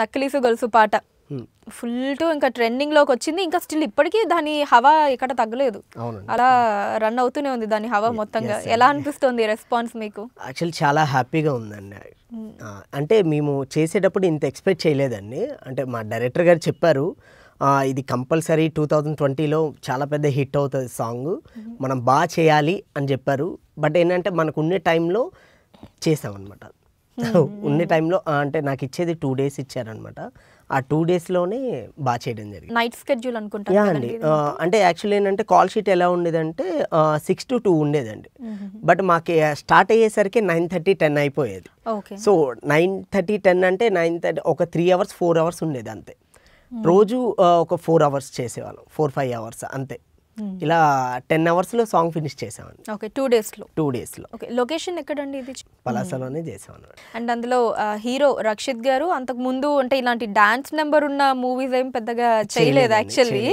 నక్కిలీసు గొలుసు పాట. Full to ఇంకా ట్రెండింగ్లోకి వచ్చింది. ఇంకా స్టిల్ ఇప్పటికీ దాని హవా ఎక్కడ తగ్గలేదు. అలా రన్ అవుతూనే ఉంది దాని హవా మొత్తంగా. ఎలా అనిపిస్తుంది రెస్పాన్స్ మీకు? యాక్చువల్ చాలా హ్యాపీగా ఉందండి. అంటే మేము చేసేటప్పుడు ఇంత ఎక్స్పెక్ట్ చేయలేదండి. అంటే మా డైరెక్టర్ గారు చెప్పారు ఇది కంపల్సరీ టూ థౌజండ్ ట్వంటీలో చాలా పెద్ద హిట్ అవుతుంది సాంగ్ మనం బాగా చేయాలి అని చెప్పారు. బట్ ఏంటంటే మనకు ఉండే టైంలో చేసామన్నమాట ఉండే టైంలో అంటే నాకు ఇచ్చేది టూ డేస్ ఇచ్చారనమాట. ఆ టూ డేస్లోనే బాగా చేయడం జరిగింది. నైట్ స్కెడ్యూల్ అనుకుంటాను యా అండి. అంటే యాక్చువల్లీ ఏంటంటే కాల్ షీట్ ఎలా ఉండేదంటే సిక్స్ టు టూ ఉండేదండి. బట్ మాకు స్టార్ట్ అయ్యేసరికి నైన్ థర్టీ టెన్ అయిపోయేది. Okay. So nine thirty ten అంటే నైన్ థర్టీ ఒక త్రీ అవర్స్ ఫోర్ అవర్స్ ఉండేది అంతే. రోజు ఒక ఫోర్ అవర్స్ చేసేవాళ్ళం. ఫోర్ ఫైవ్ అవర్స్ అంతే. ఇలా టెన్ అవర్స్లో సాంగ్ ఫినిష్ చేసామండి ఓకే టూ డేస్లో టూ డేస్లో ఓకే లొకేషన్ ఎక్కడండి ఇది? పలాసలోనే చేసామన్నమాట అండ్ అందులో హీరో రక్షిత్ గారు అంతకు ముందు అంటే ఇలాంటి డాన్స్ నెంబర్ ఉన్న మూవీస్ ఏం పెద్దగా చేయలేదు యాక్చువల్లీ.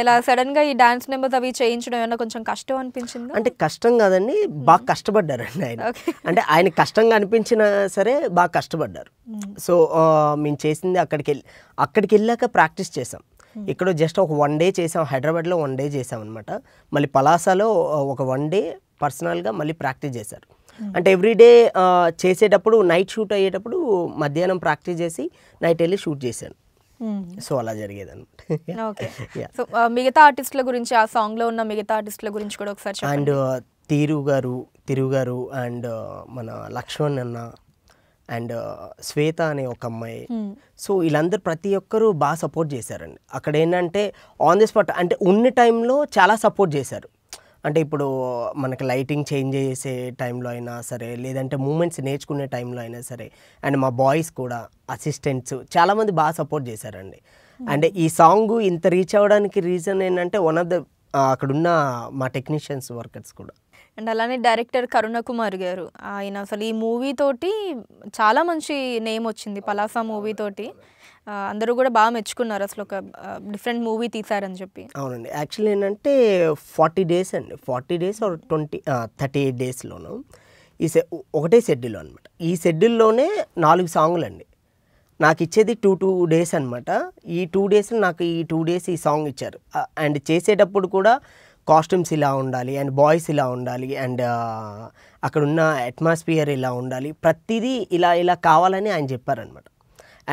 ఇలా సడన్గా ఈ డాన్స్ నెంబర్స్ అవి చేయించడం ఏమన్నా కొంచెం కష్టం అనిపించింది? అంటే కష్టం కాదండి బాగా కష్టపడ్డారండి ఆయన. అంటే ఆయన కష్టంగా అనిపించినా సరే బాగా కష్టపడ్డారు. సో ఆ, మేము చేసింది అక్కడికి వెళ్ళి అక్కడికి వెళ్ళాక ప్రాక్టీస్ చేసాం. ఇక్కడ జస్ట్ ఒక వన్ డే చేసాం హైదరాబాద్లో వన్ డే చేసాం అనమాట మళ్ళీ పలాసలో ఒక వన్ డే పర్సనల్గా మళ్ళీ ప్రాక్టీస్ చేశారు. అంటే ఎవ్రీడే చేసేటప్పుడు నైట్ షూట్ అయ్యేటప్పుడు మధ్యాహ్నం ప్రాక్టీస్ చేసి నైట్ వెళ్ళి షూట్ చేశాను. సో అలా జరిగేది అనమాట ఓకే. సో మిగతా ఆర్టిస్టుల గురించి ఆ సాంగ్లో ఉన్న మిగతా ఆర్టిస్టుల గురించి కూడా ఒకసారి అండ్ తీరు గారు తిరు గారు అండ్ మన లక్ష్మణ్ అన్న అండ్ శ్వేత అనే ఒక అమ్మాయి. సో వీళ్ళందరూ ప్రతి ఒక్కరూ బాగా సపోర్ట్ చేశారండి. అక్కడ ఏంటంటే ఆన్ ది స్పాట్ అంటే ఉన్న టైంలో చాలా సపోర్ట్ చేశారు. అంటే ఇప్పుడు మనకి లైటింగ్ చేంజ్ చేసే టైంలో అయినా సరే లేదంటే మూమెంట్స్ నేర్చుకునే టైంలో అయినా సరే అండ్ మా బాయ్స్ కూడా అసిస్టెంట్స్ చాలామంది బాగా సపోర్ట్ చేశారండి. అండ్ ఈ సాంగ్ ఇంత రీచ్ అవ్వడానికి రీజన్ ఏంటంటే వన్ ఆఫ్ ద అక్కడున్న మా టెక్నీషియన్స్ వర్కర్స్ కూడా. అండ్ అలానే డైరెక్టర్ కరుణ కుమార్ గారు. ఆయన అసలు ఈ మూవీ తోటి చాలా మంచి నేమ్ వచ్చింది పలాసా మూవీ తోటి. అందరూ కూడా బాగా మెచ్చుకున్నారు అసలు ఒక డిఫరెంట్ మూవీ తీశారని చెప్పి. అవునండి. యాక్చువల్లీ ఏంటంటే ఫార్టీ డేస్ అండి. Forty days or twenty thirty eight డేస్లోను ఈ సె ఒకటే షెడ్యూల్ అనమాట ఈ షెడ్యూల్లోనే నాలుగు సాంగులు అండి నాకు ఇచ్చేది టూ టూ డేస్ అనమాట ఈ టూ డేస్ నాకు ఈ టూ డేస్ ఈ సాంగ్ ఇచ్చారు. అండ్ చేసేటప్పుడు కూడా కాస్ట్యూమ్స్ ఇలా ఉండాలి అండ్ బాయ్స్ ఇలా ఉండాలి అండ్ అక్కడ ఉన్న అట్మాస్ఫియర్ ఇలా ఉండాలి. ప్రతిదీ ఇలా ఇలా కావాలని ఆయన చెప్పారనమాట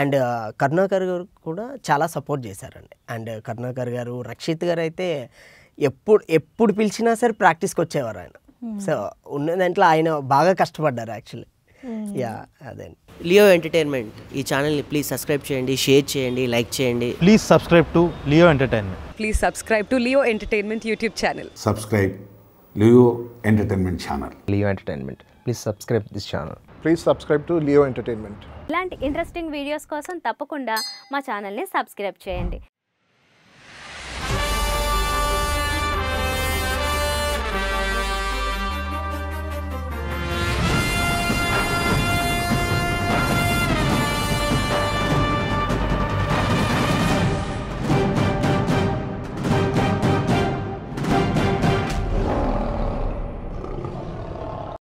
అండ్ కరుణాకర్ గారు కూడా చాలా సపోర్ట్ చేశారండి. అండ్ కరుణాకర్ గారు రక్షిత్ గారు అయితే ఎప్పుడు ఎప్పుడు పిలిచినా సరే ప్రాక్టీస్కి వచ్చేవారు ఆయన. సో ఉన్న దాంట్లో ఆయన బాగా కష్టపడ్డారు యాక్చువల్లీ యా అదే లియో ఎంటర్టైన్మెంట్ ఈ ఛానల్ని ప్లీజ్ సబ్స్క్రైబ్ చేయండి షేర్ చేయండి లైక్ చేయండి. Please subscribe to Leo Entertainment. Please subscribe to Leo Entertainment YouTube channel subscribe Leo Entertainment channel Leo Entertainment please subscribe this channel please subscribe to Leo Entertainment ఇలాంటి interesting videos కోసం తప్పకుండా మా ఛానల్ని subscribe చేయండి.